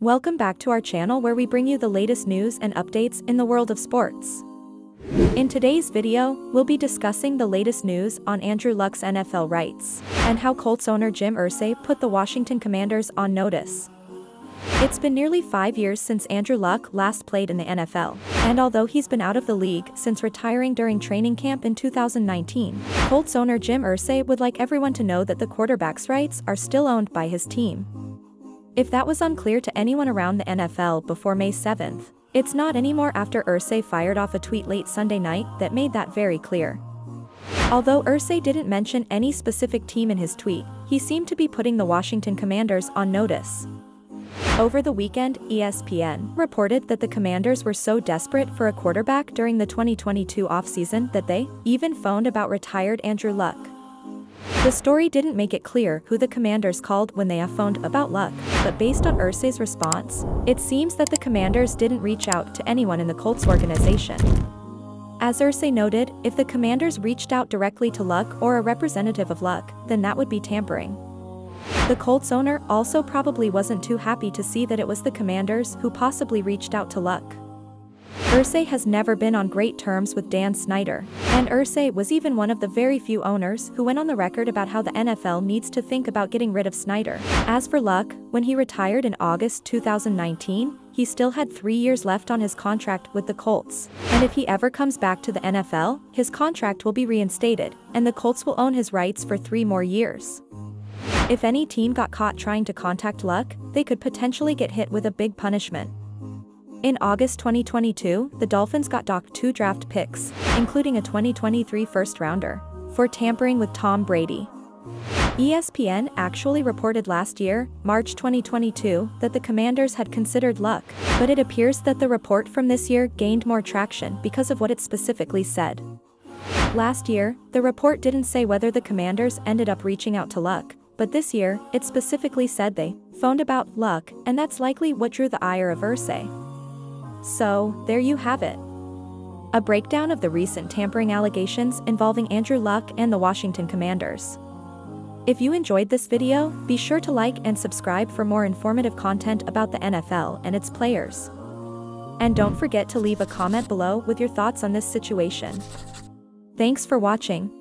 Welcome back to our channel where we bring you the latest news and updates in the world of sports. In today's video, we'll be discussing the latest news on Andrew Luck's NFL rights, and how Colts owner Jim Irsay put the Washington Commanders on notice. It's been nearly five years since Andrew Luck last played in the NFL, and although he's been out of the league since retiring during training camp in 2019, Colts owner Jim Irsay would like everyone to know that the quarterback's rights are still owned by his team. If that was unclear to anyone around the NFL before May 7th, it's not anymore after Irsay fired off a tweet late Sunday night that made that very clear. Although Irsay didn't mention any specific team in his tweet, he seemed to be putting the Washington Commanders on notice. Over the weekend, ESPN reported that the Commanders were so desperate for a quarterback during the 2022 offseason that they even phoned about retired Andrew Luck. The story didn't make it clear who the commanders called when they phoned about luck, but based on Irsay's response, it seems that the commanders didn't reach out to anyone in the Colts organization. As Irsay noted, if the commanders reached out directly to Luck or a representative of Luck, then that would be tampering. The Colts owner also probably wasn't too happy to see that it was the commanders who possibly reached out to Luck. Irsay has never been on great terms with Dan Snyder, and Irsay was even one of the very few owners who went on the record about how the NFL needs to think about getting rid of Snyder. As for Luck, when he retired in August 2019, he still had three years left on his contract with the Colts, and if he ever comes back to the NFL, his contract will be reinstated, and the Colts will own his rights for three more years. If any team got caught trying to contact Luck, they could potentially get hit with a big punishment. In August 2022, the Dolphins got docked two draft picks, including a 2023 first-rounder, for tampering with Tom Brady. ESPN actually reported last year, March 2022, that the Commanders had considered Luck, but it appears that the report from this year gained more traction because of what it specifically said. Last year, the report didn't say whether the Commanders ended up reaching out to Luck, but this year, it specifically said they phoned about Luck, and that's likely what drew the ire of Irsay. So, there you have it. A breakdown of the recent tampering allegations involving Andrew Luck and the Washington Commanders. If you enjoyed this video, be sure to like and subscribe for more informative content about the NFL and its players. And don't forget to leave a comment below with your thoughts on this situation. Thanks for watching.